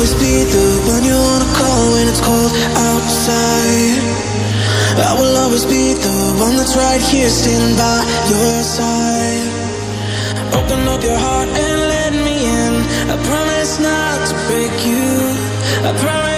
Always be the one you wanna call when it's cold outside. I will always be the one that's right here standing by your side. Your heart and let me in. I promise not to break you. I promise